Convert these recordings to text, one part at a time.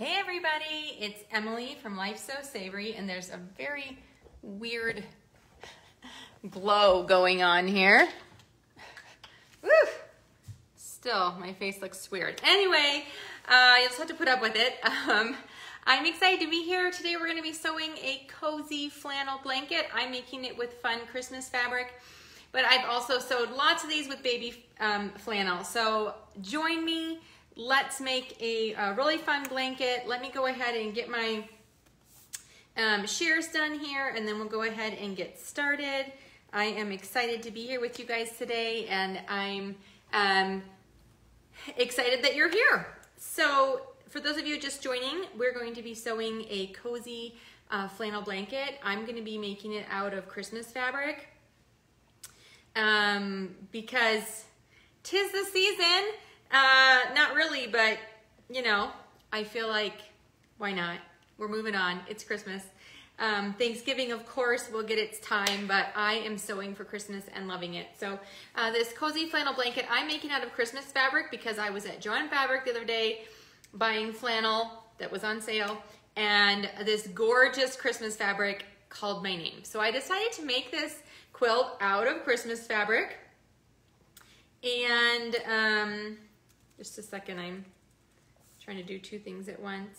Hey everybody, it's Emily from Life Sew Savory, and there's a very weird glow going on here. Woo! Still, my face looks weird. Anyway, uh, you'll just have to put up with it. Um, I'm excited to be here. Today we're gonna be sewing a cozy flannel blanket. I'm making it with fun Christmas fabric, but I've also sewed lots of these with baby um, flannel. So join me let's make a, a, really fun blanket. Let me go ahead and get my um, shears done here and then we'll go ahead and get started. I am excited to be here with you guys today and I'm um, excited that you're here. So for those of you just joining, we're going to be sewing a cozy uh, flannel blanket. I'm going to be making it out of Christmas fabric um, because tis the season uh, not really, but you know, I feel like why not? We're moving on. It's Christmas. Um, Thanksgiving, of course, will get its time, but I am sewing for Christmas and loving it. So uh, this cozy flannel blanket I'm making out of Christmas fabric because I was at Joann Fabric the other day buying flannel that was on sale and this gorgeous Christmas fabric called my name. So I decided to make this quilt out of Christmas fabric and um, just a second, I'm trying to do two things at once.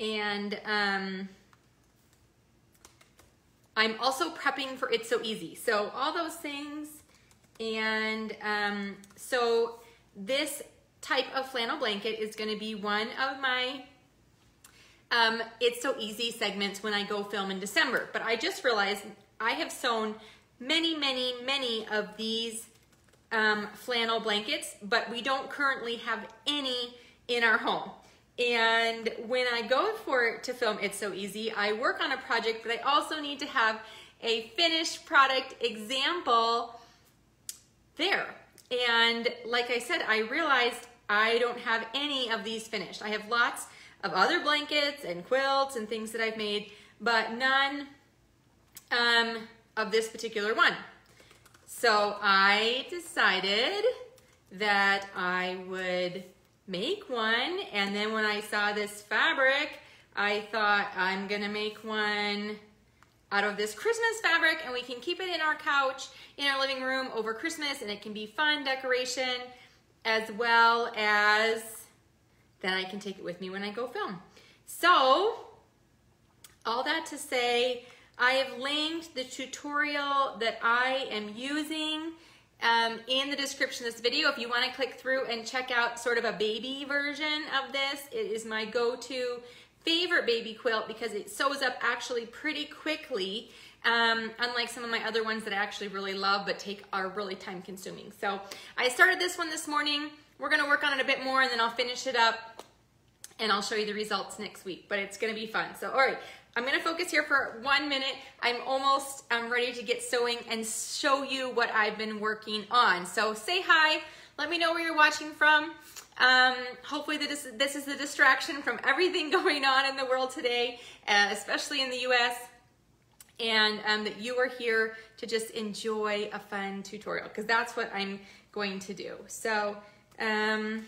And um, I'm also prepping for It's Sew Easy. So all those things. And um, so this type of flannel blanket is gonna be one of my um, It's Sew Easy segments when I go film in December. But I just realized I have sewn many, many, many of these um, flannel blankets, but we don't currently have any in our home. And when I go for it to film It's Sew Easy, I work on a project, but I also need to have a finished product example there. And like I said, I realized I don't have any of these finished. I have lots of other blankets and quilts and things that I've made, but none um, of this particular one. So I decided that I would make one. And then when I saw this fabric, I thought I'm gonna make one out of this Christmas fabric and we can keep it in our couch in our living room over Christmas and it can be fun decoration as well as then I can take it with me when I go film. So all that to say, I have linked the tutorial that I am using um, in the description of this video. If you want to click through and check out sort of a baby version of this, it is my go-to favorite baby quilt because it sews up actually pretty quickly, um, unlike some of my other ones that I actually really love but take are really time consuming. So I started this one this morning. We're gonna work on it a bit more and then I'll finish it up and I'll show you the results next week, but it's gonna be fun. So, all right, I'm gonna focus here for one minute. I'm almost I'm ready to get sewing and show you what I've been working on. So say hi, let me know where you're watching from. Um, hopefully this, this is the distraction from everything going on in the world today, uh, especially in the US, and um, that you are here to just enjoy a fun tutorial, because that's what I'm going to do. So, um,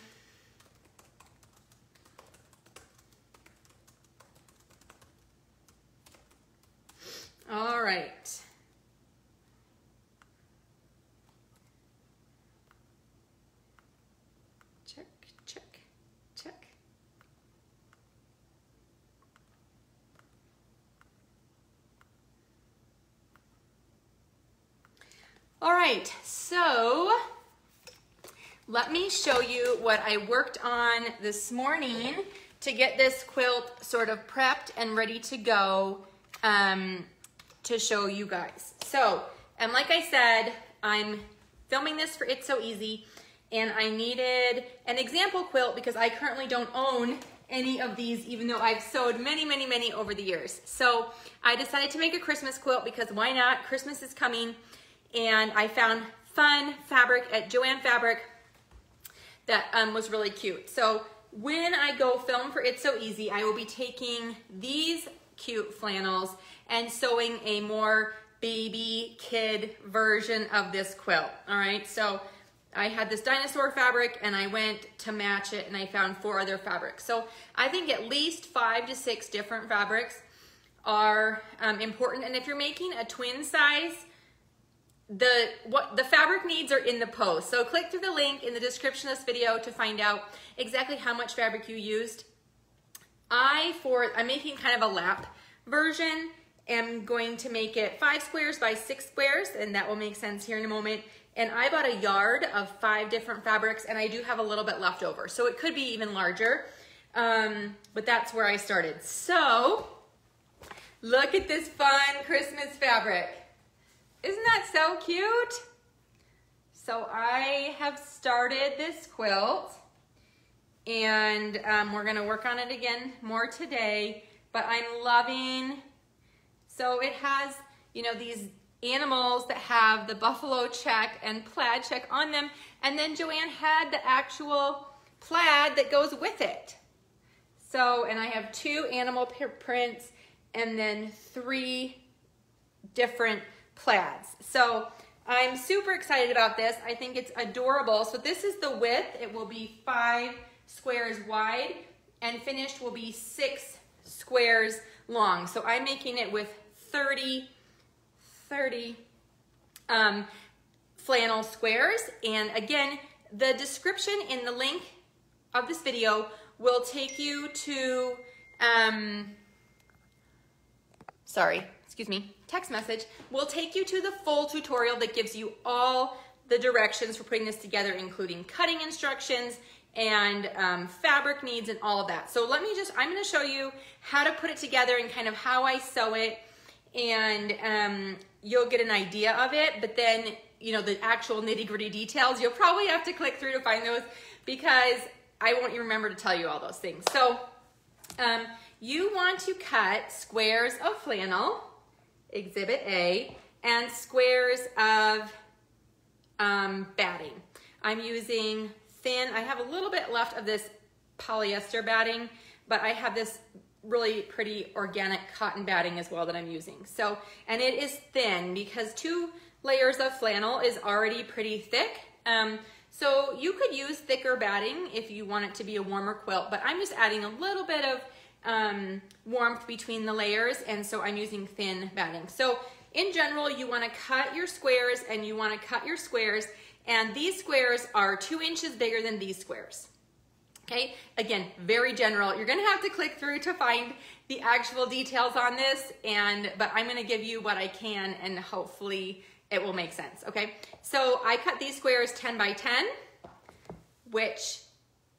All right. Check, check, check. All right, so let me show you what I worked on this morning to get this quilt sort of prepped and ready to go um, to show you guys. So, and like I said, I'm filming this for It's Sew Easy, and I needed an example quilt because I currently don't own any of these, even though I've sewed many, many, many over the years. So I decided to make a Christmas quilt because why not? Christmas is coming, and I found fun fabric at Joann Fabric that um, was really cute. So when I go film for It's Sew Easy, I will be taking these cute flannels and sewing a more baby kid version of this quilt. All right, so I had this dinosaur fabric and I went to match it and I found four other fabrics. So I think at least five to six different fabrics are um, important. And if you're making a twin size, the what the fabric needs are in the post. So click through the link in the description of this video to find out exactly how much fabric you used. I, for I'm making kind of a lap version, am going to make it five squares by six squares, and that will make sense here in a moment. And I bought a yard of five different fabrics, and I do have a little bit left over. So it could be even larger, um, but that's where I started. So look at this fun Christmas fabric. Isn't that so cute? So I have started this quilt and um, we're gonna work on it again more today, but I'm loving, so it has, you know, these animals that have the buffalo check and plaid check on them, and then Joann had the actual plaid that goes with it. So, and I have two animal prints and then three different plaids. So I'm super excited about this. I think it's adorable. So this is the width. It will be five squares wide and finished will be six squares long. So I'm making it with 30, 30 um, flannel squares. And again, the description in the link of this video will take you to, um, sorry, excuse me, text message, will take you to the full tutorial that gives you all the directions for putting this together, including cutting instructions and um, fabric needs and all of that. So let me just, I'm gonna show you how to put it together and kind of how I sew it and um, you'll get an idea of it, but then, you know, the actual nitty gritty details, you'll probably have to click through to find those because I won't remember to tell you all those things. So um, you want to cut squares of flannel, exhibit A, and squares of um, batting. I'm using thin. I have a little bit left of this polyester batting, but I have this really pretty organic cotton batting as well that I'm using. So, and it is thin because two layers of flannel is already pretty thick. Um, so you could use thicker batting if you want it to be a warmer quilt, but I'm just adding a little bit of um, warmth between the layers, and so I'm using thin batting. So in general, you wanna cut your squares and you wanna cut your squares and these squares are two inches bigger than these squares. Okay, again, very general. You're gonna have to click through to find the actual details on this, and but I'm gonna give you what I can and hopefully it will make sense, okay? So I cut these squares 10 by 10, which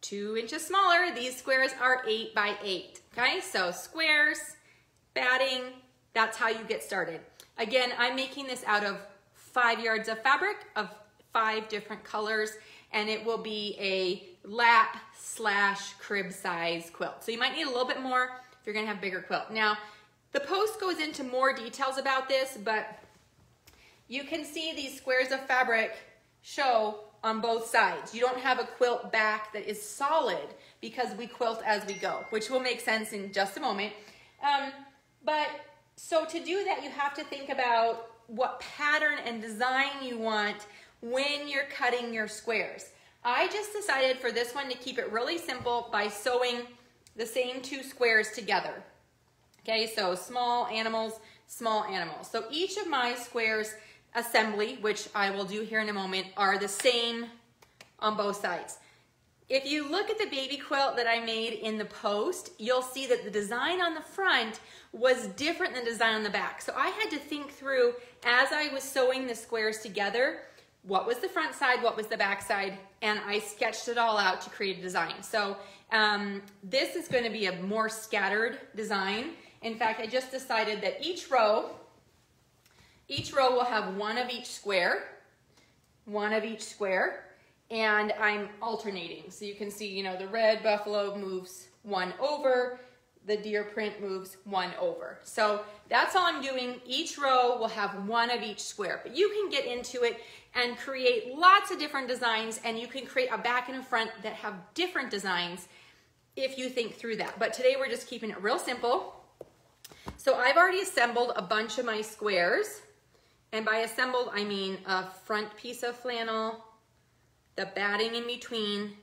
two inches smaller. These squares are eight by eight, okay? So squares, batting, that's how you get started. Again, I'm making this out of five yards of fabric of five different colors and it will be a lap slash crib size quilt. So you might need a little bit more if you're gonna have bigger quilt. Now, the post goes into more details about this, but you can see these squares of fabric show on both sides. You don't have a quilt back that is solid because we quilt as we go, which will make sense in just a moment. Um, but so to do that, you have to think about what pattern and design you want when you're cutting your squares. I just decided for this one to keep it really simple by sewing the same two squares together. Okay, so small animals, small animals. So each of my squares assembly, which I will do here in a moment, are the same on both sides. If you look at the baby quilt that I made in the post, you'll see that the design on the front was different than the design on the back. So I had to think through as I was sewing the squares together, what was the front side, what was the back side, and I sketched it all out to create a design. So um, this is gonna be a more scattered design. In fact, I just decided that each row, each row will have one of each square, one of each square, and I'm alternating. So you can see, you know, the red buffalo moves one over, the deer print moves one over. So that's all I'm doing. Each row will have one of each square, but you can get into it and create lots of different designs and you can create a back and a front that have different designs if you think through that. But today we're just keeping it real simple. So I've already assembled a bunch of my squares. And by assembled, I mean a front piece of flannel, the batting in between,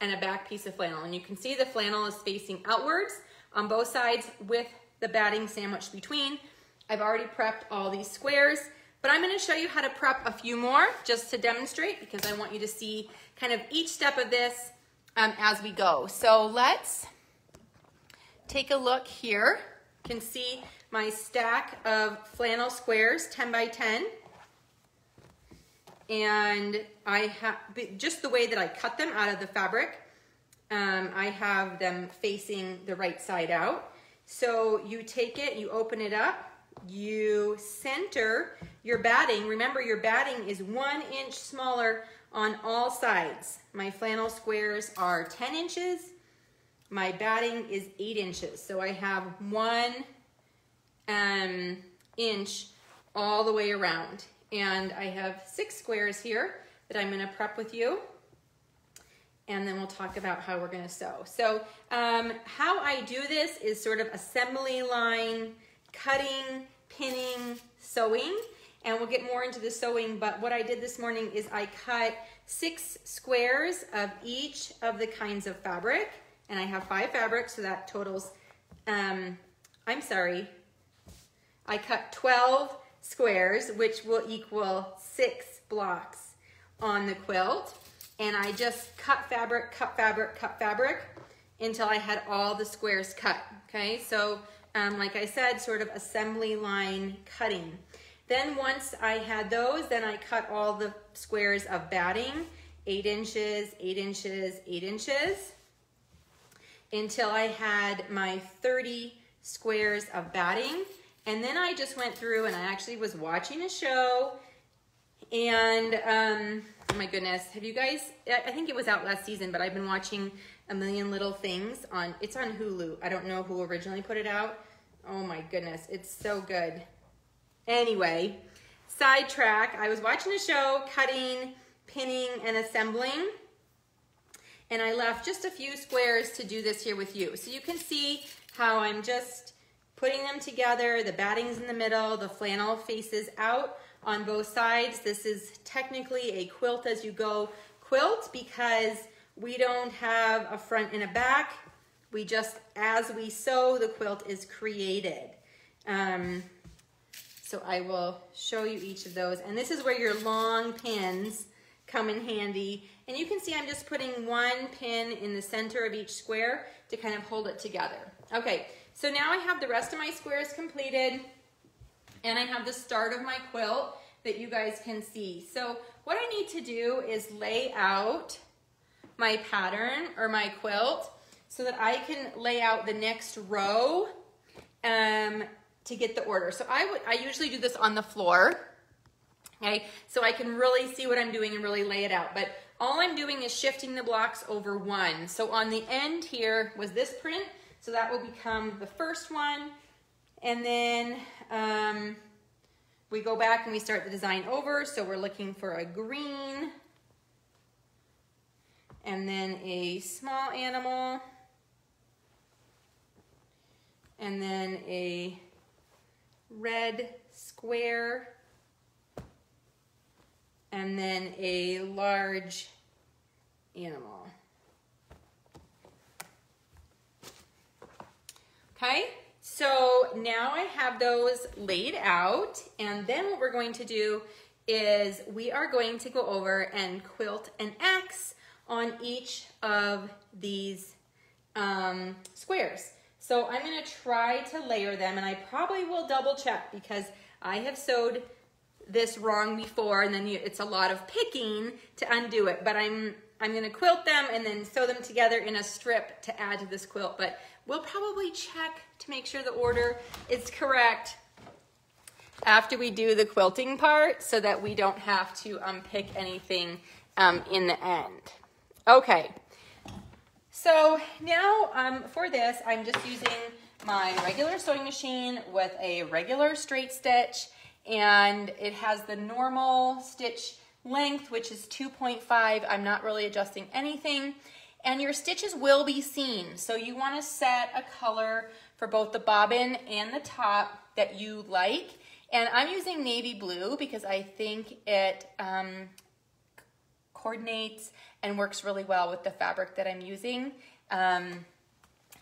and a back piece of flannel. And you can see the flannel is facing outwards on both sides with the batting sandwiched between. I've already prepped all these squares, but I'm gonna show you how to prep a few more just to demonstrate because I want you to see kind of each step of this um, as we go. So let's take a look here. You can see my stack of flannel squares, 10 by 10. And I have, just the way that I cut them out of the fabric, um, I have them facing the right side out. So you take it, you open it up, you center your batting. Remember your batting is one inch smaller on all sides. My flannel squares are 10 inches. My batting is eight inches. So I have one um, inch all the way around. And I have six squares here that I'm gonna prep with you. And then we'll talk about how we're gonna sew. So um, how I do this is sort of assembly line, cutting, pinning, sewing. And we'll get more into the sewing, but what I did this morning is I cut six squares of each of the kinds of fabric. And I have five fabrics, so that totals, um, I'm sorry, I cut 12 squares, which will equal six blocks on the quilt. And I just cut fabric, cut fabric, cut fabric until I had all the squares cut, okay? So, um, like I said, sort of assembly line cutting. Then once I had those, then I cut all the squares of batting, eight inches, eight inches, eight inches, until I had my 30 squares of batting. And then I just went through and I actually was watching a show and um, oh my goodness, have you guys, I think it was out last season, but I've been watching A Million Little Things on, it's on Hulu. I don't know who originally put it out. Oh my goodness, it's so good. Anyway, sidetrack, I was watching a show, cutting, pinning, and assembling. And I left just a few squares to do this here with you. So you can see how I'm just putting them together, the batting's in the middle, the flannel faces out on both sides. This is technically a quilt as you go quilt because we don't have a front and a back. We just, as we sew, the quilt is created. Um, so I will show you each of those. And this is where your long pins come in handy. And you can see I'm just putting one pin in the center of each square to kind of hold it together. Okay, so now I have the rest of my squares completed and I have the start of my quilt that you guys can see. So what I need to do is lay out my pattern or my quilt so that I can lay out the next row um, to get the order. So I, would, I usually do this on the floor, okay? So I can really see what I'm doing and really lay it out. But all I'm doing is shifting the blocks over one. So on the end here was this print, so that will become the first one. And then um, we go back and we start the design over. So we're looking for a green and then a small animal and then a red square and then a large animal. Okay, so now I have those laid out and then what we're going to do is we are going to go over and quilt an X on each of these um, squares. So I'm gonna try to layer them and I probably will double check because I have sewed this wrong before and then you, it's a lot of picking to undo it. But I'm, I'm gonna quilt them and then sew them together in a strip to add to this quilt. But we'll probably check to make sure the order is correct after we do the quilting part so that we don't have to unpick anything um, in the end. Okay, so now um, for this, I'm just using my regular sewing machine with a regular straight stitch and it has the normal stitch length, which is 2.5. I'm not really adjusting anything. And your stitches will be seen. So you wanna set a color for both the bobbin and the top that you like. And I'm using navy blue because I think it um, coordinates and works really well with the fabric that I'm using. Um,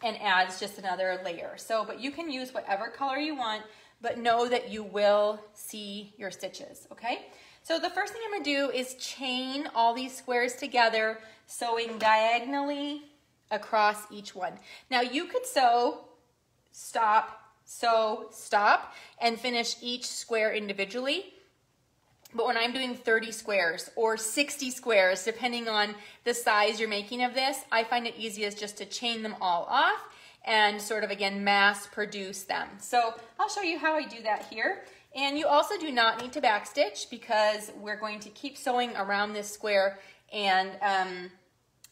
and adds just another layer. So, but you can use whatever color you want, but know that you will see your stitches, okay? So the first thing I'm gonna do is chain all these squares together, sewing diagonally across each one. Now you could sew, stop, sew, stop, and finish each square individually. But when I'm doing 30 squares or 60 squares, depending on the size you're making of this, I find it easiest just to chain them all off and sort of, again, mass produce them. So I'll show you how I do that here. And you also do not need to backstitch because we're going to keep sewing around this square and um,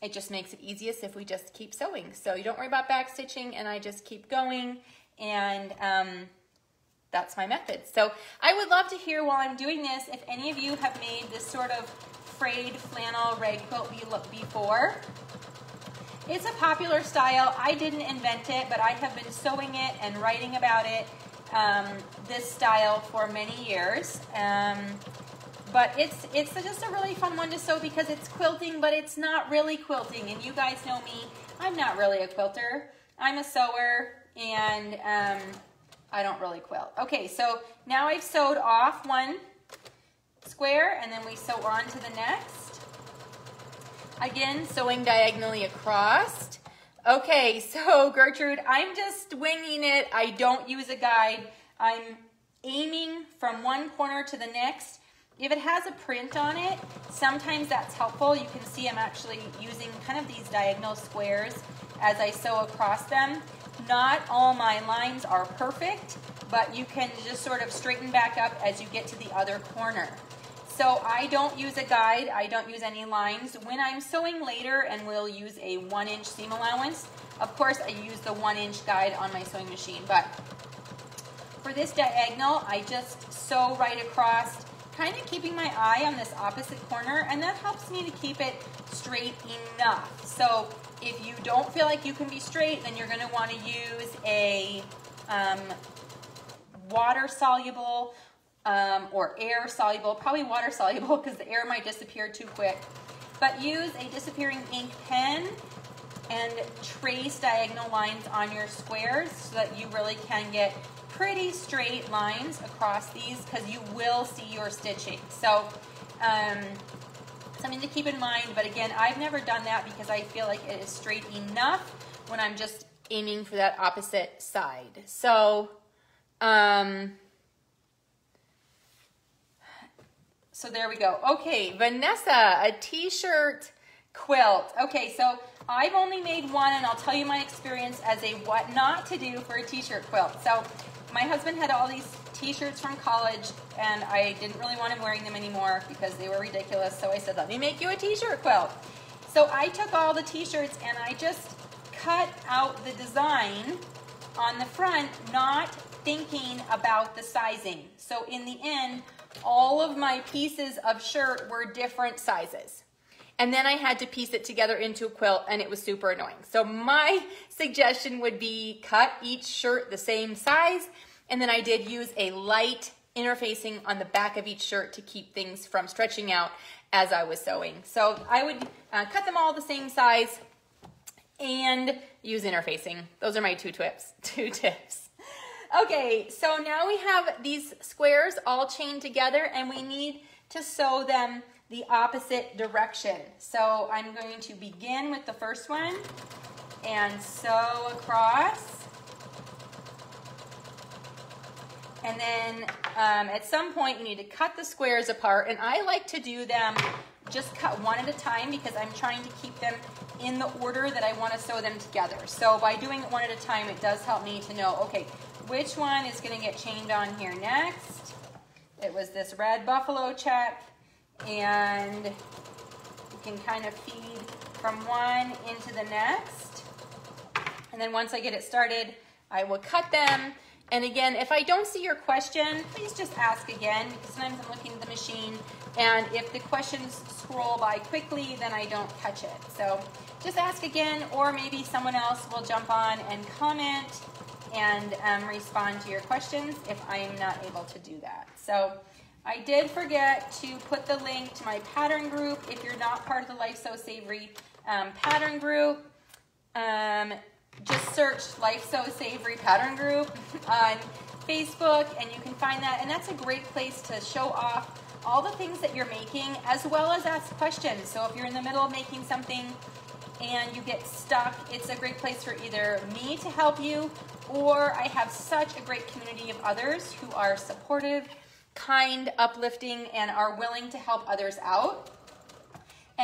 it just makes it easiest if we just keep sewing. So you don't worry about backstitching and I just keep going and um, that's my method. So I would love to hear while I'm doing this if any of you have made this sort of frayed flannel rag quilt before. It's a popular style. I didn't invent it, but I have been sewing it and writing about it, um, this style for many years. Um, but it's it's just a really fun one to sew because it's quilting, but it's not really quilting. And you guys know me, I'm not really a quilter. I'm a sewer, and um, I don't really quilt. Okay, so now I've sewed off one square, and then we sew on to the next. Again, sewing diagonally across. Okay, so Gertrude, I'm just winging it. I don't use a guide. I'm aiming from one corner to the next. If it has a print on it, sometimes that's helpful. You can see I'm actually using kind of these diagonal squares as I sew across them. Not all my lines are perfect, but you can just sort of straighten back up as you get to the other corner. So I don't use a guide, I don't use any lines. When I'm sewing later and we'll use a one inch seam allowance, of course I use the one inch guide on my sewing machine, but for this diagonal, I just sew right across, kind of keeping my eye on this opposite corner, and that helps me to keep it straight enough. So if you don't feel like you can be straight, then you're gonna wanna use a um, water soluble um, or air soluble, probably water soluble because the air might disappear too quick. But use a disappearing ink pen and trace diagonal lines on your squares so that you really can get pretty straight lines across these because you will see your stitching. So um, something to keep in mind, but again, I've never done that because I feel like it is straight enough when I'm just aiming for that opposite side. So, um, so there we go. Okay, Vanessa, a t-shirt quilt. Okay, so I've only made one and I'll tell you my experience as a what not to do for a t-shirt quilt. So my husband had all these t-shirts from college and I didn't really want him wearing them anymore because they were ridiculous. So I said, let me make you a t-shirt quilt. So I took all the t-shirts and I just cut out the design on the front, not thinking about the sizing. So in the end, all of my pieces of shirt were different sizes. And then I had to piece it together into a quilt and it was super annoying. So my suggestion would be cut each shirt the same size and then I did use a light interfacing on the back of each shirt to keep things from stretching out as I was sewing. So I would uh, cut them all the same size and use interfacing. Those are my two tips. Two tips. Okay, so now we have these squares all chained together and we need to sew them the opposite direction. So I'm going to begin with the first one and sew across. And then um, at some point you need to cut the squares apart and I like to do them just cut one at a time because I'm trying to keep them in the order that I want to sew them together. So by doing it one at a time, it does help me to know, okay, which one is going to get chained on here next. It was this red buffalo check and you can kind of feed from one into the next. And then once I get it started, I will cut them and again, if I don't see your question, please just ask again because sometimes I'm looking at the machine and if the questions scroll by quickly, then I don't catch it. So just ask again or maybe someone else will jump on and comment and um, respond to your questions if I am not able to do that. So I did forget to put the link to my pattern group if you're not part of the Life Sew Savory um, pattern group. Um, just search Life Sew Savory pattern group on Facebook and you can find that. And that's a great place to show off all the things that you're making as well as ask questions. So if you're in the middle of making something and you get stuck, it's a great place for either me to help you or I have such a great community of others who are supportive, kind, uplifting, and are willing to help others out.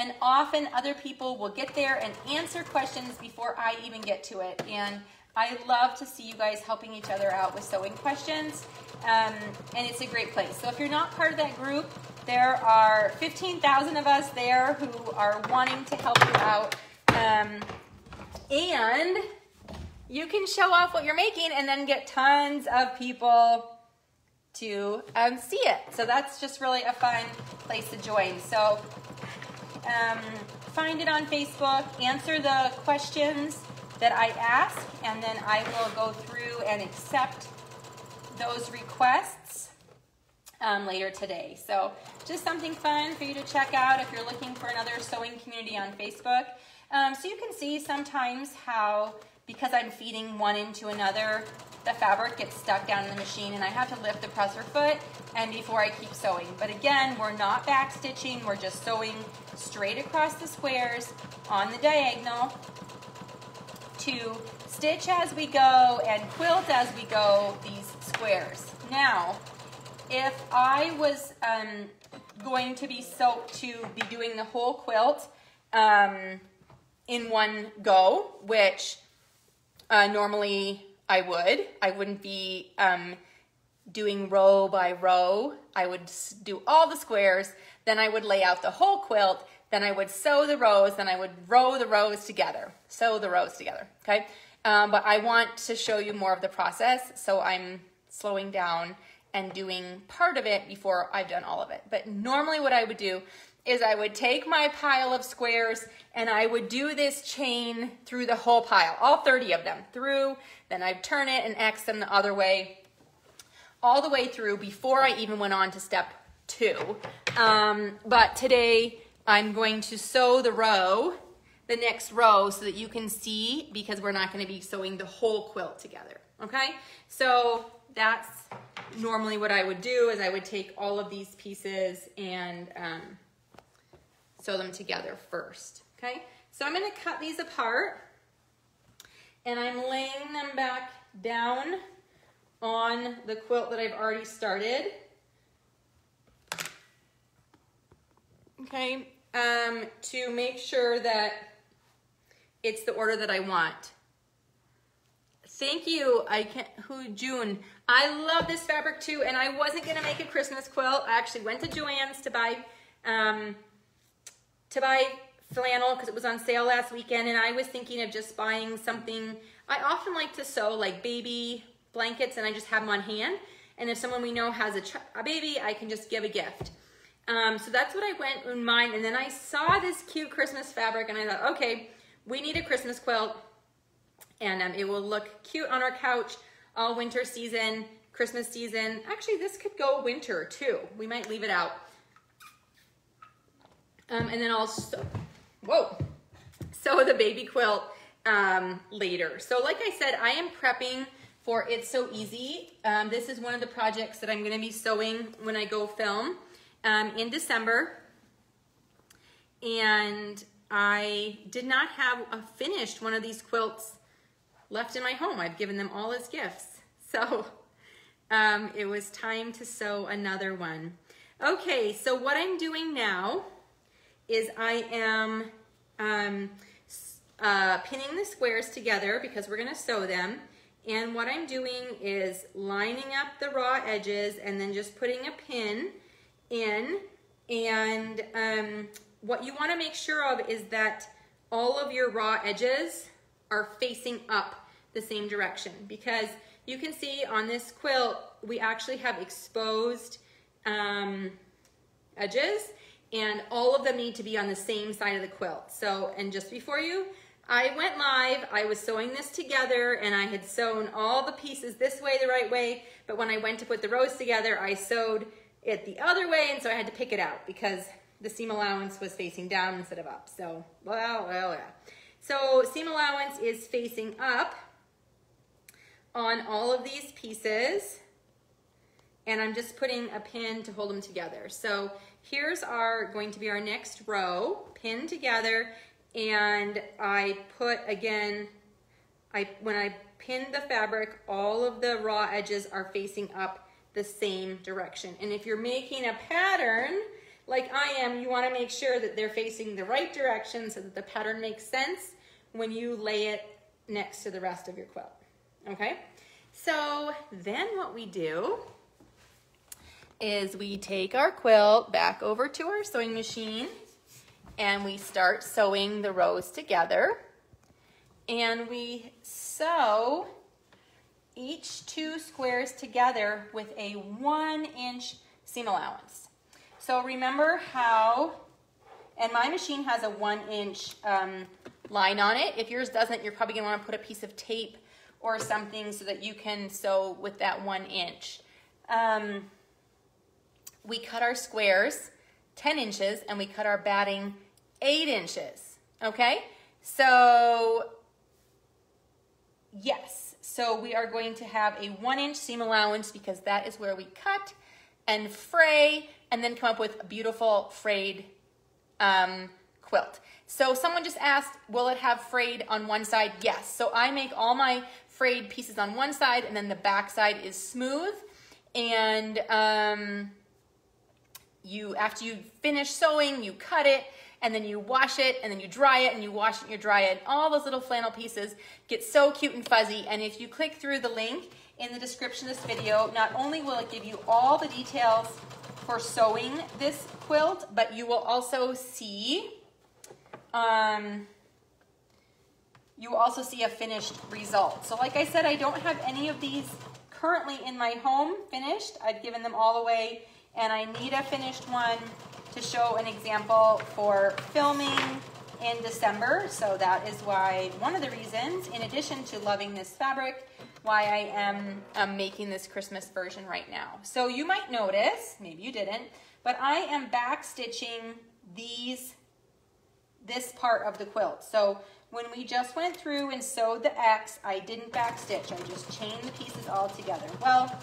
And often other people will get there and answer questions before I even get to it. And I love to see you guys helping each other out with sewing questions. Um, and it's a great place. So if you're not part of that group, there are 15,000 of us there who are wanting to help you out. Um, and you can show off what you're making and then get tons of people to um, see it. So that's just really a fun place to join. So um, find it on Facebook, answer the questions that I ask, and then I will go through and accept those requests um, later today. So just something fun for you to check out if you're looking for another sewing community on Facebook. Um, so you can see sometimes how, because I'm feeding one into another, the fabric gets stuck down in the machine and I have to lift the presser foot and before I keep sewing. But again, we're not back stitching, we're just sewing straight across the squares on the diagonal to stitch as we go and quilt as we go these squares. Now, if I was um, going to be so to be doing the whole quilt um, in one go, which uh, normally I would. I wouldn't be um, doing row by row. I would do all the squares, then I would lay out the whole quilt, then I would sew the rows, then I would row the rows together, sew the rows together, okay? Um, but I want to show you more of the process, so I'm slowing down and doing part of it before I've done all of it. But normally what I would do is I would take my pile of squares and I would do this chain through the whole pile, all 30 of them through, then I'd turn it and X them the other way, all the way through before I even went on to step two. Um, but today I'm going to sew the row, the next row, so that you can see because we're not gonna be sewing the whole quilt together, okay? So that's normally what I would do is I would take all of these pieces and um, sew them together first, okay? So I'm gonna cut these apart and I'm laying them back down on the quilt that I've already started. Okay, um, to make sure that it's the order that I want. Thank you, I can't, who, June. I love this fabric too, and I wasn't gonna make a Christmas quilt. I actually went to Joann's to buy um, to buy flannel because it was on sale last weekend and I was thinking of just buying something. I often like to sew like baby blankets and I just have them on hand. And if someone we know has a, a baby, I can just give a gift. Um, so that's what I went in mind. And then I saw this cute Christmas fabric and I thought, okay, we need a Christmas quilt and um, it will look cute on our couch all winter season, Christmas season. Actually, this could go winter too. We might leave it out. Um, and then I'll, sew, whoa, sew the baby quilt um, later. So like I said, I am prepping for It's Sew Easy. Um, this is one of the projects that I'm gonna be sewing when I go film um, in December. And I did not have a finished one of these quilts left in my home. I've given them all as gifts. So um, it was time to sew another one. Okay, so what I'm doing now is I am um, uh, pinning the squares together because we're gonna sew them. And what I'm doing is lining up the raw edges and then just putting a pin in. And um, what you wanna make sure of is that all of your raw edges are facing up the same direction because you can see on this quilt, we actually have exposed um, edges and all of them need to be on the same side of the quilt. So, and just before you, I went live, I was sewing this together and I had sewn all the pieces this way the right way, but when I went to put the rows together, I sewed it the other way, and so I had to pick it out because the seam allowance was facing down instead of up. So, well, well, yeah. So seam allowance is facing up on all of these pieces and I'm just putting a pin to hold them together. So here's our going to be our next row, pinned together, and I put again, I when I pin the fabric, all of the raw edges are facing up the same direction. And if you're making a pattern, like I am, you wanna make sure that they're facing the right direction so that the pattern makes sense when you lay it next to the rest of your quilt, okay? So then what we do is we take our quilt back over to our sewing machine and we start sewing the rows together and we sew each two squares together with a one inch seam allowance. So remember how, and my machine has a one inch um, line on it. If yours doesn't, you're probably gonna wanna put a piece of tape or something so that you can sew with that one inch. Um, we cut our squares 10 inches and we cut our batting 8 inches, okay? So, yes, so we are going to have a 1 inch seam allowance because that is where we cut and fray and then come up with a beautiful frayed um, quilt. So someone just asked, will it have frayed on one side? Yes. So I make all my frayed pieces on one side and then the back side is smooth. And um, you after you finish sewing, you cut it, and then you wash it, and then you dry it, and you wash it, and you dry it. All those little flannel pieces get so cute and fuzzy. And if you click through the link in the description of this video, not only will it give you all the details for sewing this quilt, but you will also see, um, you will also see a finished result. So like I said, I don't have any of these currently in my home finished. I've given them all away and I need a finished one to show an example for filming in December. So that is why, one of the reasons, in addition to loving this fabric, why I am um, making this Christmas version right now. So you might notice, maybe you didn't, but I am back stitching these, this part of the quilt. So when we just went through and sewed the X, I didn't back stitch. I just chained the pieces all together. Well,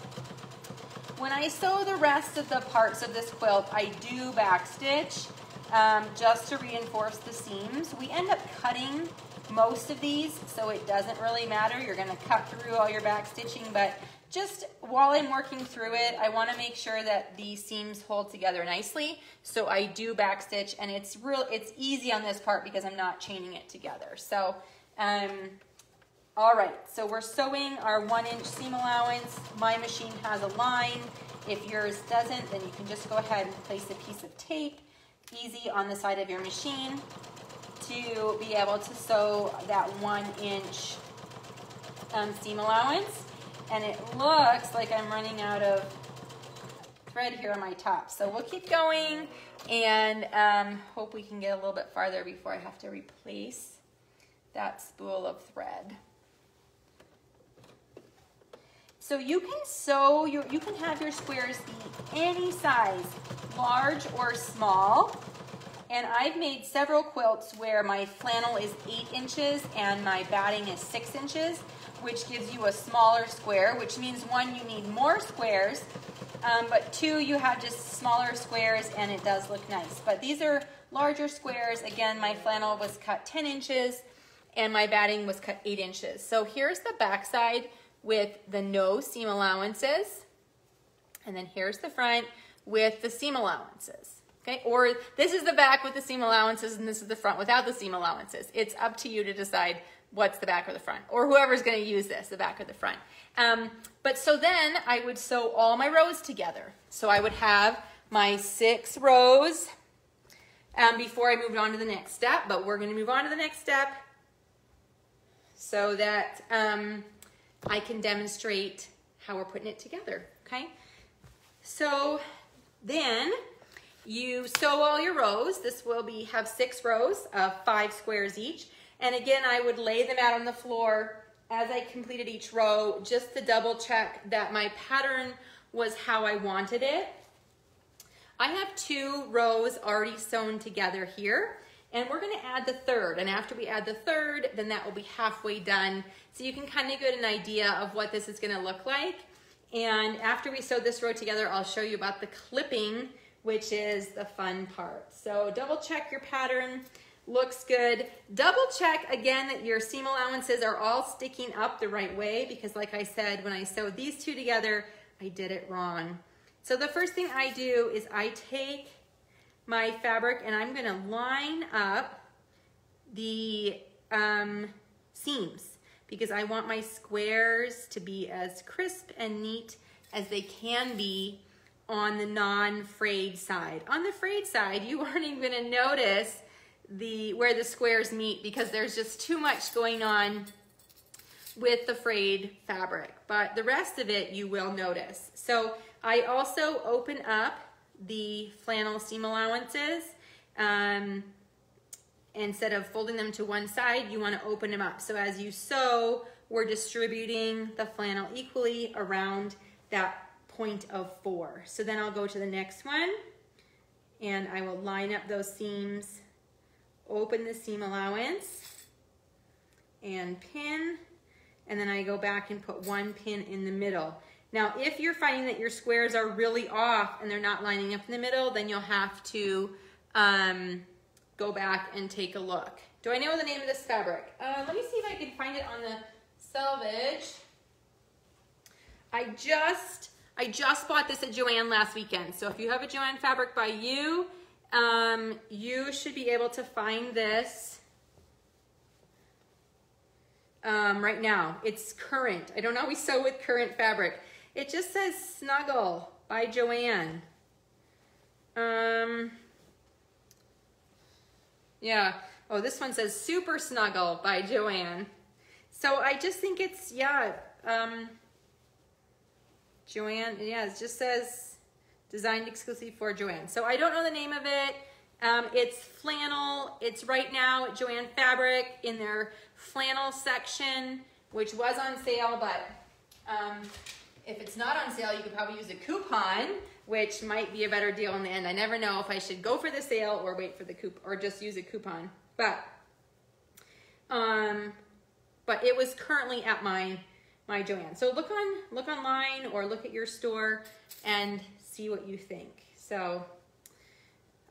when I sew the rest of the parts of this quilt, I do backstitch um, just to reinforce the seams. We end up cutting most of these, so it doesn't really matter. You're gonna cut through all your backstitching, but just while I'm working through it, I wanna make sure that the seams hold together nicely. So I do backstitch and it's real, it's easy on this part because I'm not chaining it together. So um, all right, so we're sewing our one inch seam allowance. My machine has a line. If yours doesn't, then you can just go ahead and place a piece of tape easy on the side of your machine to be able to sew that one inch um, seam allowance. And it looks like I'm running out of thread here on my top. So we'll keep going and um, hope we can get a little bit farther before I have to replace that spool of thread. So you can sew, your, you can have your squares be any size, large or small. And I've made several quilts where my flannel is eight inches and my batting is six inches, which gives you a smaller square, which means one, you need more squares, um, but two, you have just smaller squares and it does look nice. But these are larger squares. Again, my flannel was cut 10 inches and my batting was cut eight inches. So here's the back side with the no seam allowances. And then here's the front with the seam allowances. Okay, or this is the back with the seam allowances and this is the front without the seam allowances. It's up to you to decide what's the back or the front, or whoever's gonna use this, the back or the front. Um, but so then I would sew all my rows together. So I would have my six rows um, before I moved on to the next step, but we're gonna move on to the next step so that um, I can demonstrate how we're putting it together, okay? So then you sew all your rows. This will be have six rows of five squares each. And again, I would lay them out on the floor as I completed each row just to double check that my pattern was how I wanted it. I have two rows already sewn together here and we're gonna add the third. And after we add the third, then that will be halfway done. So you can kind of get an idea of what this is gonna look like. And after we sew this row together, I'll show you about the clipping, which is the fun part. So double check your pattern, looks good. Double check again that your seam allowances are all sticking up the right way because like I said, when I sewed these two together, I did it wrong. So the first thing I do is I take my fabric and I'm gonna line up the um, seams because I want my squares to be as crisp and neat as they can be on the non-frayed side. On the frayed side, you aren't even gonna notice the where the squares meet because there's just too much going on with the frayed fabric. But the rest of it you will notice. So I also open up the flannel seam allowances. Um, instead of folding them to one side, you wanna open them up. So as you sew, we're distributing the flannel equally around that point of four. So then I'll go to the next one and I will line up those seams, open the seam allowance and pin, and then I go back and put one pin in the middle. Now, if you're finding that your squares are really off and they're not lining up in the middle, then you'll have to um, go back and take a look. Do I know the name of this fabric? Uh, let me see if I can find it on the selvage. I just, I just bought this at Joann last weekend. So if you have a Joann fabric by you, um, you should be able to find this um, right now. It's current. I don't always sew with current fabric. It just says Snuggle by Joann. Um, yeah. Oh, this one says Super Snuggle by Joann. So I just think it's, yeah, um, Joann, yeah, it just says designed exclusively for Joann. So I don't know the name of it. Um, it's flannel. It's right now at Joann Fabric in their flannel section, which was on sale, but um, if it's not on sale, you could probably use a coupon, which might be a better deal in the end. I never know if I should go for the sale or wait for the coup or just use a coupon. But um, but it was currently at my my Joann. So look on look online or look at your store and see what you think. So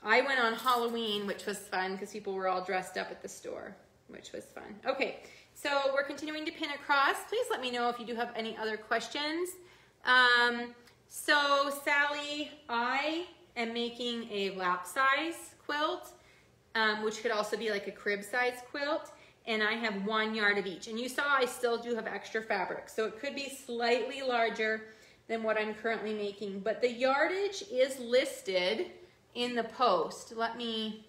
I went on Halloween, which was fun because people were all dressed up at the store, which was fun. Okay, so we're continuing to pin across. Please let me know if you do have any other questions. Um, so Sally, I am making a lap size quilt, um, which could also be like a crib size quilt. And I have one yard of each. And you saw I still do have extra fabric. So it could be slightly larger than what I'm currently making. But the yardage is listed in the post. Let me,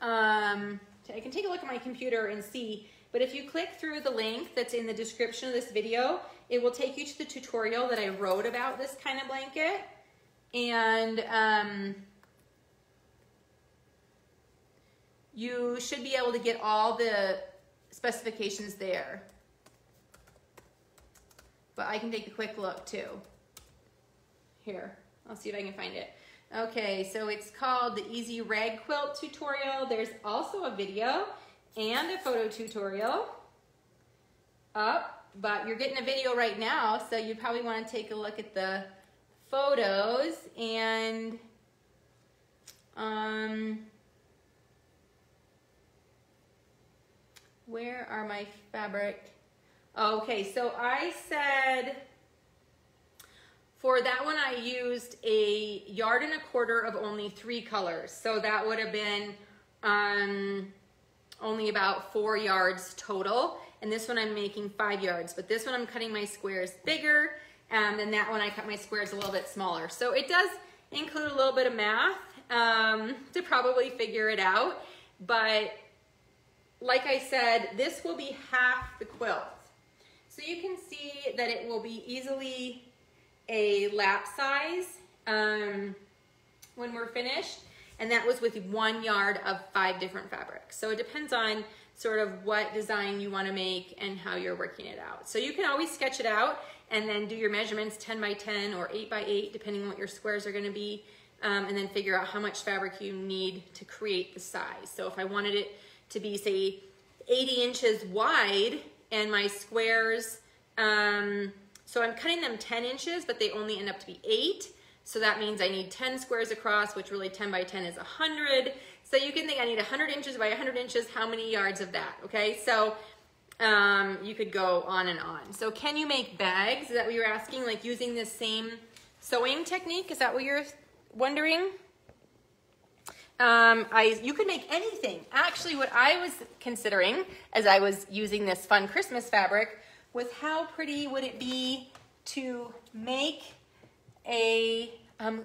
um, I can take a look at my computer and see, but if you click through the link that's in the description of this video, it will take you to the tutorial that I wrote about this kind of blanket. And um, you should be able to get all the specifications there. But I can take a quick look too. Here, I'll see if I can find it. Okay, so it's called the Easy Rag Quilt tutorial. There's also a video and a photo tutorial up, but you're getting a video right now, so you probably want to take a look at the photos and um, where are my fabric? Okay, so I said for that one, I used a yard and a quarter of only three colors. So that would have been um, only about four yards total. And this one I'm making five yards, but this one I'm cutting my squares bigger. Um, and that one I cut my squares a little bit smaller. So it does include a little bit of math um, to probably figure it out. But like I said, this will be half the quilt. So you can see that it will be easily a lap size um, when we're finished. and that was with one yard of five different fabrics. So it depends on sort of what design you wanna make and how you're working it out. So you can always sketch it out and then do your measurements 10 by 10 or 8 by 8, depending on what your squares are gonna be, um, and then figure out how much fabric you need to create the size. So if I wanted it to be, say, 80 inches wide and my squares, um, so I'm cutting them 10 inches, but they only end up to be eight. So that means I need 10 squares across, which really 10 by 10 is 100. So you can think I need 100 inches by 100 inches, how many yards of that, okay? So um, you could go on and on. So can you make bags? Is that what you're asking? Like using this same sewing technique? Is that what you're wondering? Um, I, you could make anything. Actually, what I was considering as I was using this fun Christmas fabric was how pretty would it be to make a um,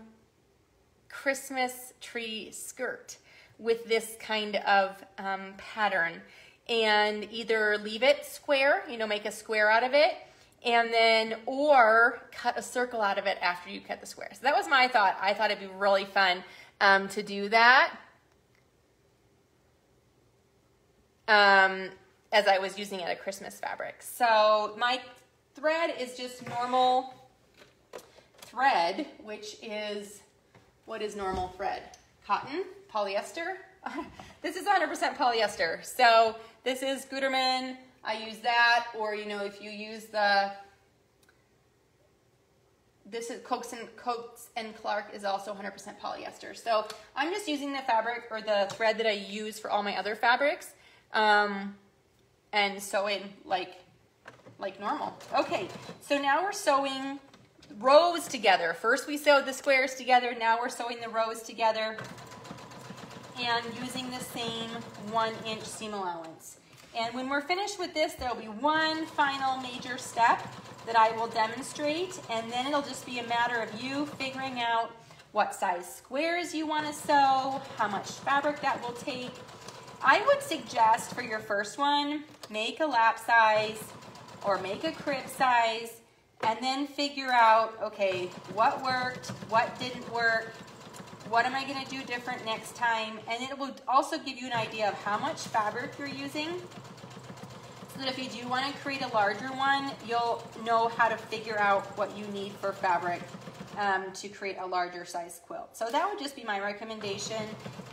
Christmas tree skirt with this kind of um, pattern and either leave it square, you know, make a square out of it, and then, or cut a circle out of it after you cut the square. So that was my thought. I thought it'd be really fun um, to do that. Um, as I was using it a Christmas fabric. So my thread is just normal thread, which is, what is normal thread? Cotton, polyester. this is 100% polyester. So this is Gutermann. I use that, or you know, if you use the, this is Coats and, Coats and Clark is also 100% polyester. So I'm just using the fabric or the thread that I use for all my other fabrics um, and sewing like, like normal. Okay, so now we're sewing rows together. First we sewed the squares together, now we're sewing the rows together and using the same one inch seam allowance. And when we're finished with this, there'll be one final major step that I will demonstrate, and then it'll just be a matter of you figuring out what size squares you wanna sew, how much fabric that will take. I would suggest for your first one, make a lap size or make a crib size, and then figure out, okay, what worked, what didn't work, what am I gonna do different next time? And it will also give you an idea of how much fabric you're using so that if you do wanna create a larger one, you'll know how to figure out what you need for fabric um, to create a larger size quilt. So that would just be my recommendation.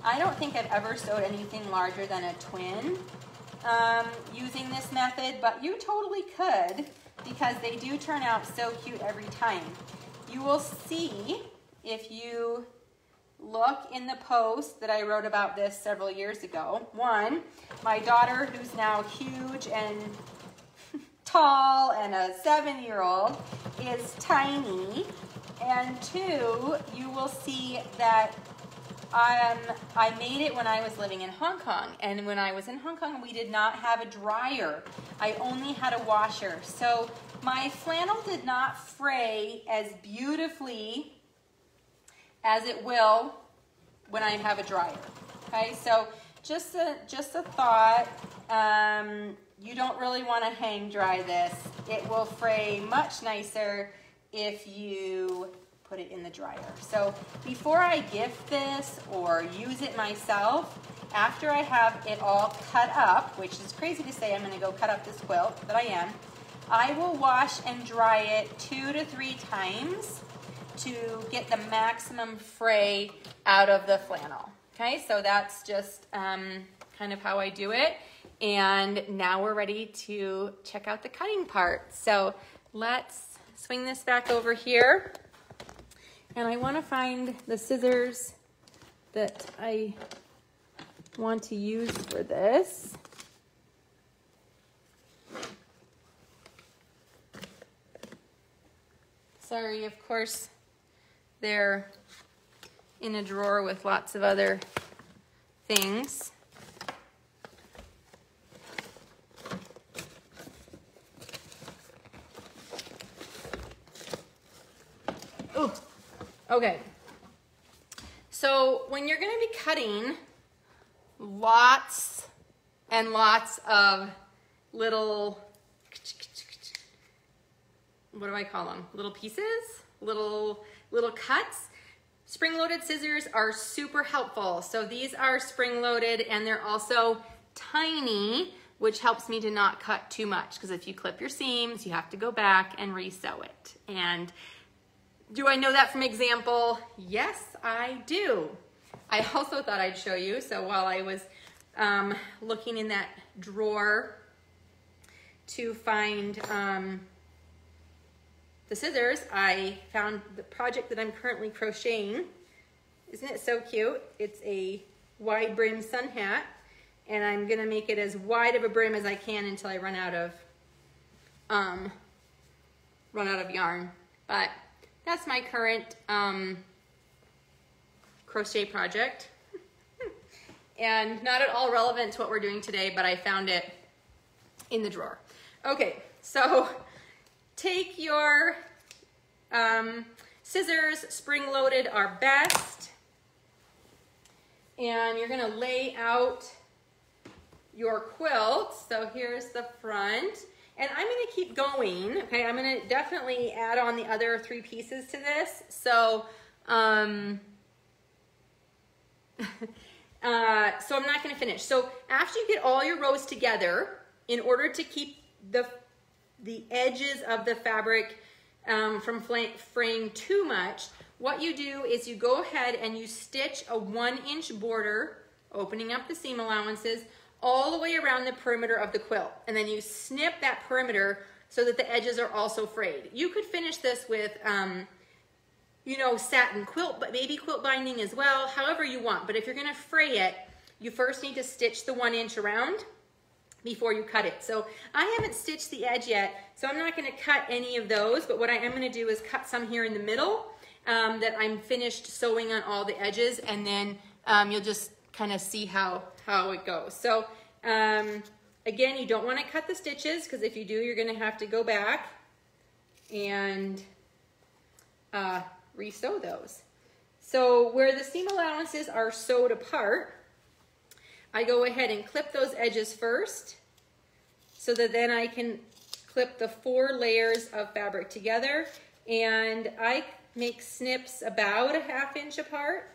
I don't think I've ever sewed anything larger than a twin um, using this method, but you totally could because they do turn out so cute every time. You will see if you look in the post that I wrote about this several years ago. One, my daughter, who's now huge and tall and a seven-year-old, is tiny. And two, you will see that um, I made it when I was living in Hong Kong. And when I was in Hong Kong, we did not have a dryer. I only had a washer. So my flannel did not fray as beautifully as it will when I have a dryer. Okay, so just a, just a thought. Um, you don't really want to hang dry this. It will fray much nicer if you put it in the dryer. So before I gift this or use it myself, after I have it all cut up, which is crazy to say I'm going to go cut up this quilt, but I am, I will wash and dry it two to three times to get the maximum fray out of the flannel. Okay, so that's just um, kind of how I do it. And now we're ready to check out the cutting part. So let's swing this back over here. And I want to find the scissors that I want to use for this. Sorry, of course, they're in a drawer with lots of other things. Oh, okay. So when you're gonna be cutting lots and lots of little, what do I call them? Little pieces, little, little cuts. spring-loaded scissors are super helpful. So these are spring-loaded and they're also tiny, which helps me to not cut too much because if you clip your seams, you have to go back and resew it. And do I know that from example? Yes, I do. I also thought I'd show you. So while I was um, looking in that drawer to find um, the scissors, I found the project that I'm currently crocheting. Isn't it so cute? It's a wide brim sun hat and I'm gonna make it as wide of a brim as I can until I run out of um, run out of yarn. But that's my current um, crochet project. and not at all relevant to what we're doing today, but I found it in the drawer. Okay, so take your um, scissors, spring-loaded are best. And you're gonna lay out your quilt. So here's the front. And I'm gonna keep going, okay? I'm gonna definitely add on the other three pieces to this. So, um, uh, so I'm not gonna finish. So after you get all your rows together, in order to keep the the edges of the fabric um, from fraying too much, what you do is you go ahead and you stitch a one inch border, opening up the seam allowances, all the way around the perimeter of the quilt. And then you snip that perimeter so that the edges are also frayed. You could finish this with, um, you know, satin quilt, but maybe quilt binding as well, however you want. But if you're gonna fray it, you first need to stitch the one inch around before you cut it. So I haven't stitched the edge yet, so I'm not gonna cut any of those, but what I am gonna do is cut some here in the middle um, that I'm finished sewing on all the edges, and then um, you'll just kind of see how, how it goes. So um, again, you don't wanna cut the stitches, because if you do, you're gonna have to go back and uh, resew those. So where the seam allowances are sewed apart, I go ahead and clip those edges first so that then I can clip the four layers of fabric together and I make snips about a half inch apart.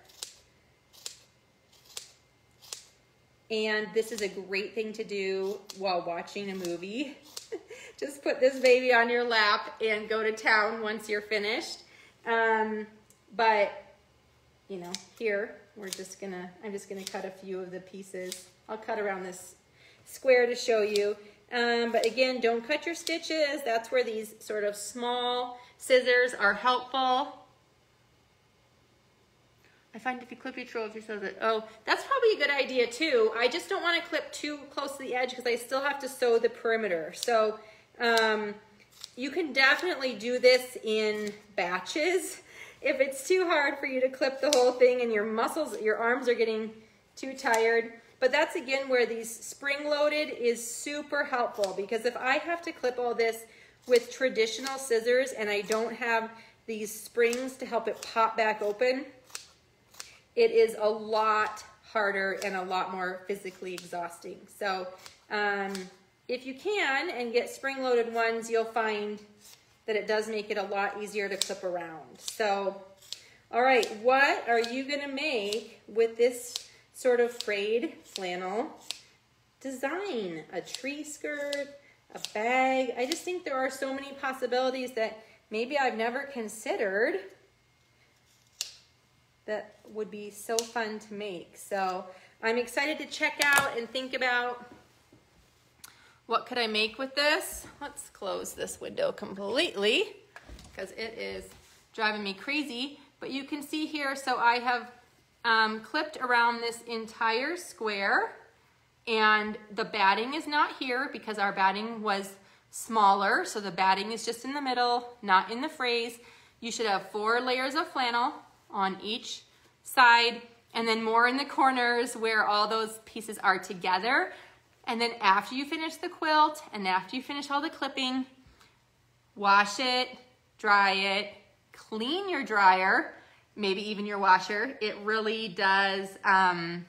And this is a great thing to do while watching a movie. Just put this baby on your lap and go to town once you're finished. Um, but, you know, here, we're just gonna, I'm just gonna cut a few of the pieces. I'll cut around this square to show you. Um, but again, don't cut your stitches. That's where these sort of small scissors are helpful. I find if you clip each row of your that, oh, that's probably a good idea too. I just don't want to clip too close to the edge because I still have to sew the perimeter. So um, you can definitely do this in batches if it's too hard for you to clip the whole thing and your muscles, your arms are getting too tired. But that's again where these spring loaded is super helpful because if I have to clip all this with traditional scissors and I don't have these springs to help it pop back open, it is a lot harder and a lot more physically exhausting. So um, if you can and get spring loaded ones, you'll find that it does make it a lot easier to clip around. So, all right, what are you gonna make with this sort of frayed flannel design? A tree skirt, a bag. I just think there are so many possibilities that maybe I've never considered that would be so fun to make. So I'm excited to check out and think about what could I make with this? Let's close this window completely because it is driving me crazy. But you can see here, so I have um, clipped around this entire square and the batting is not here because our batting was smaller. So the batting is just in the middle, not in the frays. You should have four layers of flannel on each side and then more in the corners where all those pieces are together. And then after you finish the quilt and after you finish all the clipping, wash it, dry it, clean your dryer, maybe even your washer. It really does, um,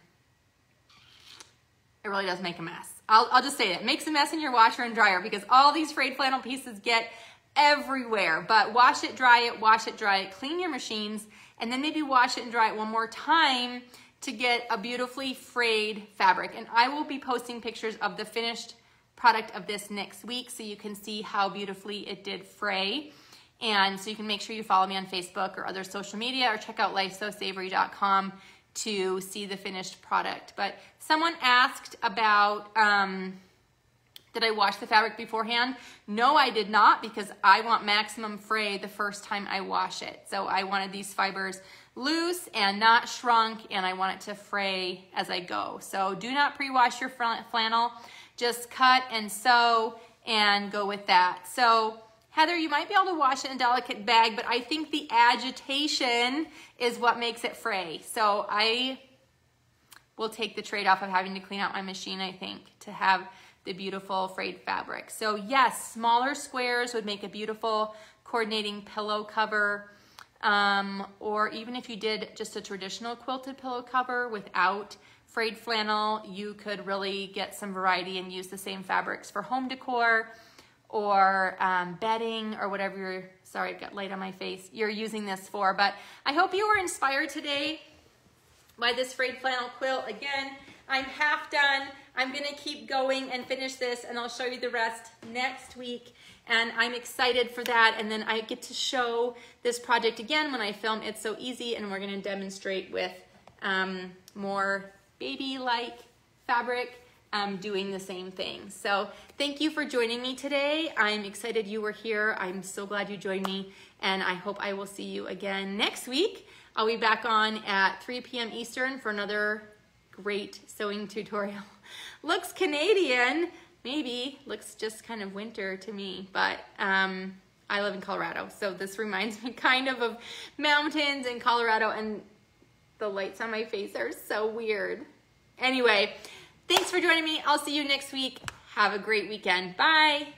it really does make a mess. I'll, I'll just say it. makes a mess in your washer and dryer because all these frayed flannel pieces get everywhere. But wash it, dry it, wash it, dry it, clean your machines, and then maybe wash it and dry it one more time to get a beautifully frayed fabric. And I will be posting pictures of the finished product of this next week so you can see how beautifully it did fray. And so you can make sure you follow me on Facebook or other social media or check out lifesewsavory.com to see the finished product. But someone asked about, um, did I wash the fabric beforehand? No, I did not because I want maximum fray the first time I wash it. So I wanted these fibers loose and not shrunk and I want it to fray as I go. So do not pre-wash your flannel. Just cut and sew and go with that. So Heather, you might be able to wash it in a delicate bag, but I think the agitation is what makes it fray. So I will take the trade-off of having to clean out my machine, I think, to have the beautiful frayed fabric. So yes, smaller squares would make a beautiful coordinating pillow cover. Um, or even if you did just a traditional quilted pillow cover without frayed flannel, you could really get some variety and use the same fabrics for home decor or um, bedding or whatever you're, sorry, it got light on my face, you're using this for. But I hope you were inspired today by this frayed flannel quilt. Again, I'm half done. I'm gonna keep going and finish this and I'll show you the rest next week. And I'm excited for that. And then I get to show this project again when I film It's Sew Easy and we're gonna demonstrate with um, more baby-like fabric um, doing the same thing. So thank you for joining me today. I'm excited you were here. I'm so glad you joined me and I hope I will see you again next week. I'll be back on at 3 p.m. Eastern for another great sewing tutorial. Looks Canadian, maybe, looks just kind of winter to me, but um, I live in Colorado, so this reminds me kind of of mountains in Colorado and the lights on my face are so weird. Anyway, Thanks for joining me. I'll see you next week. Have a great weekend. Bye.